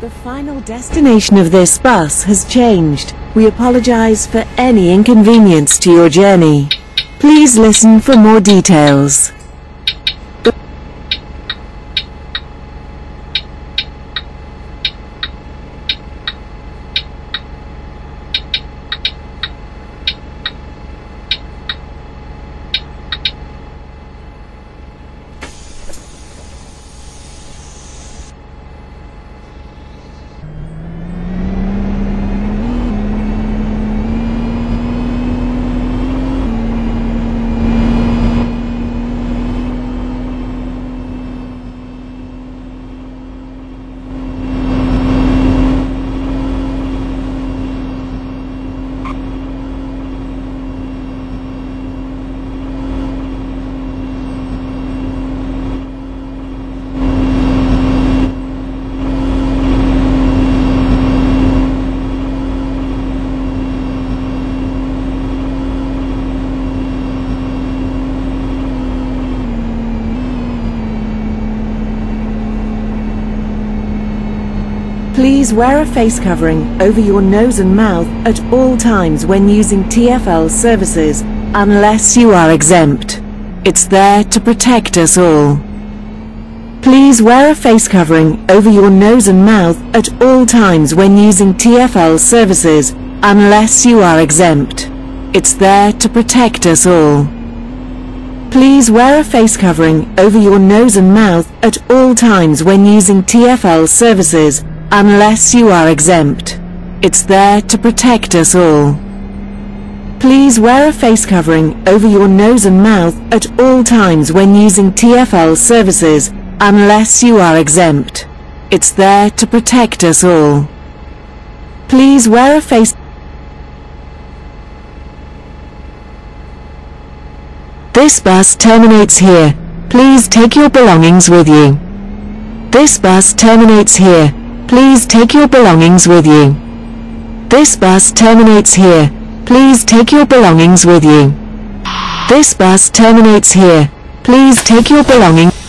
The final destination of this bus has changed. We apologize for any inconvenience to your journey. Please listen for more details. Please wear a face covering over your nose and mouth at all times when using TFL services, unless you are exempt. It's there to protect us all. Please wear a face covering over your nose and mouth at all times when using TFL services, unless you are exempt. It's there to protect us all. Please wear a face covering over your nose and mouth at all times when using TFL services, unless you are exempt. It's there to protect us all. Please wear a face covering over your nose and mouth at all times when using TFL services, unless you are exempt. It's there to protect us all. Please wear a face This bus terminates here. Please take your belongings with you. This bus terminates here. Please take your belongings with you. This bus terminates here. Please take your belongings with you. This bus terminates here. Please take your belongings